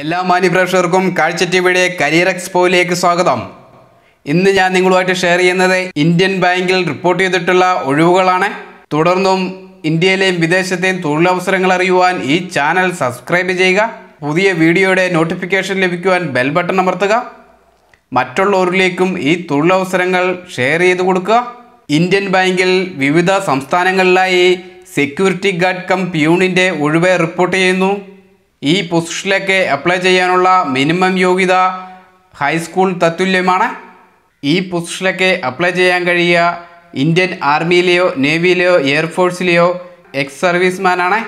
എല്ലാ മാന്യപ്രേക്ഷകർക്കും കാഴ്ച ടി വിയുടെ കരിയർ എക്സ്പോയിലേക്ക് സ്വാഗതം. ഇന്ന് ഞാൻ നിങ്ങളുമായിട്ട് ഷെയർ ചെയ്യുന്നത് ഇന്ത്യൻ ബാങ്കിൽ റിപ്പോർട്ട് ചെയ്തിട്ടുള്ള ഒഴിവുകളാണ്. തുടർന്നും ഇന്ത്യയിലെയും വിദേശത്തെയും തൊഴിലവസരങ്ങൾ അറിയുവാൻ ഈ ചാനൽ സബ്സ്ക്രൈബ് ചെയ്യുക. പുതിയ വീഡിയോയുടെ നോട്ടിഫിക്കേഷൻ ലഭിക്കുവാൻ ബെൽ ബട്ടൺ അമർത്തുക. മറ്റുള്ളവരിലേക്കും ഈ തൊഴിലവസരങ്ങൾ ഷെയർ ചെയ്ത് കൊടുക്കുക. ഇന്ത്യൻ ബാങ്കിൽ വിവിധ സംസ്ഥാനങ്ങളിലായി സെക്യൂരിറ്റി ഗാർഡ് കം പ്യൂണിന്റെ ഒഴിവ് റിപ്പോർട്ട് ചെയ്യുന്നു. ഈ പൊസിഷനിലേക്ക് അപ്ലൈ ചെയ്യാനുള്ള മിനിമം യോഗ്യത ഹൈസ്കൂൾ തത്തുല്യമാണ്. ഈ പൊസിഷനിലേക്ക് അപ്ലൈ ചെയ്യാൻ കഴിയുക ഇന്ത്യൻ ആർമിയിലെയോ നേവിയിലെയോ എയർഫോഴ്സിലെയോ എക്സ് സർവീസ്മാനാണ്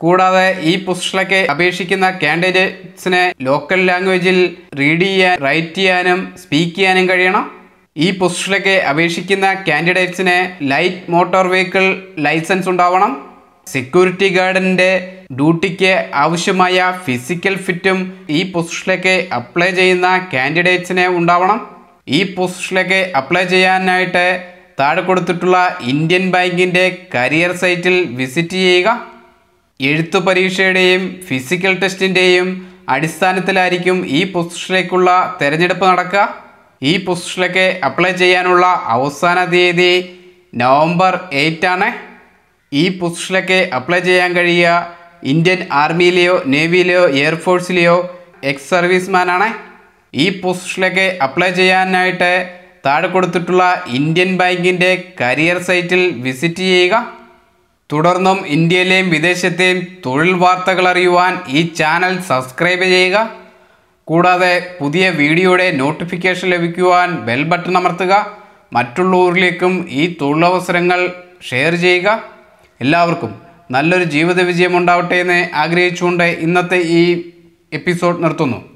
കൂടാതെ ഈ പൊസിഷനിലേക്ക് അപേക്ഷിക്കുന്ന കാൻഡിഡേറ്റ്സിനെ ലോക്കൽ ലാംഗ്വേജിൽ റീഡ് ചെയ്യാൻ റൈറ്റ് ചെയ്യാനും സ്പീക്ക് ചെയ്യാനും കഴിയണം. ഈ പൊസിഷനിലേക്ക് അപേക്ഷിക്കുന്ന കാൻഡിഡേറ്റ്സിന് ലൈറ്റ് മോട്ടോർ വെഹിക്കിൾ ലൈസൻസ് ഉണ്ടാവണം. സെക്യൂരിറ്റി ഗാർഡിന്റെ ഡ്യൂട്ടിക്ക് ആവശ്യമായ ഫിസിക്കൽ ഫിറ്റും ഈ പൊസിഷനിലേക്ക് അപ്ലൈ ചെയ്യുന്ന കാൻഡിഡേറ്റ്സിനെ ഉണ്ടാവണം. ഈ പൊസിഷനിലേക്ക് അപ്ലൈ ചെയ്യാനായിട്ട് താഴെ കൊടുത്തിട്ടുള്ള ഇന്ത്യൻ ബാങ്കിന്റെ കരിയർ സൈറ്റിൽ വിസിറ്റ് ചെയ്യുക. എഴുത്തു പരീക്ഷയുടെയും ഫിസിക്കൽ ടെസ്റ്റിന്റെയും അടിസ്ഥാനത്തിലായിരിക്കും ഈ പൊസിഷനിലേക്കുള്ള തിരഞ്ഞെടുപ്പ് നടക്കുക. ഈ പൊസിഷനിലേക്ക് അപ്ലൈ ചെയ്യാനുള്ള അവസാന തീയതി നവംബർ എയ്റ്റ് ആണ് ഈ പൊസിഷനിലേക്ക് അപ്ലൈ ചെയ്യാൻ കഴിയുക ഇന്ത്യൻ ആർമിയിലെയോ നേവിയിലെയോ എയർഫോഴ്സിലെയോ എക്സ് സർവീസ്മാനാണ്. ഈ പൊസിഷനിലേക്ക് അപ്ലൈ ചെയ്യാനായിട്ട് താഴെ കൊടുത്തിട്ടുള്ള ഇന്ത്യൻ ബാങ്കിന്റെ കരിയർ സൈറ്റിൽ വിസിറ്റ് ചെയ്യുക. തുടർന്നും ഇന്ത്യയിലെയും വിദേശത്തെയും തൊഴിൽ വാർത്തകൾ അറിയുവാൻ ഈ ചാനൽ സബ്സ്ക്രൈബ് ചെയ്യുക. കൂടാതെ പുതിയ വീഡിയോയുടെ നോട്ടിഫിക്കേഷൻ ലഭിക്കുവാൻ ബെൽ ബട്ടൺ അമർത്തുക. മറ്റുള്ളവരിലേക്കും ഈ തൊഴിലവസരങ്ങൾ ഷെയർ ചെയ്യുക. എല്ലാവർക്കും നല്ലൊരു ജീവിത വിജയം ഉണ്ടാവട്ടെ എന്ന് ആഗ്രഹിച്ചുകൊണ്ട് ഇന്നത്തെ ഈ എപ്പിസോഡ് നിർത്തുന്നു.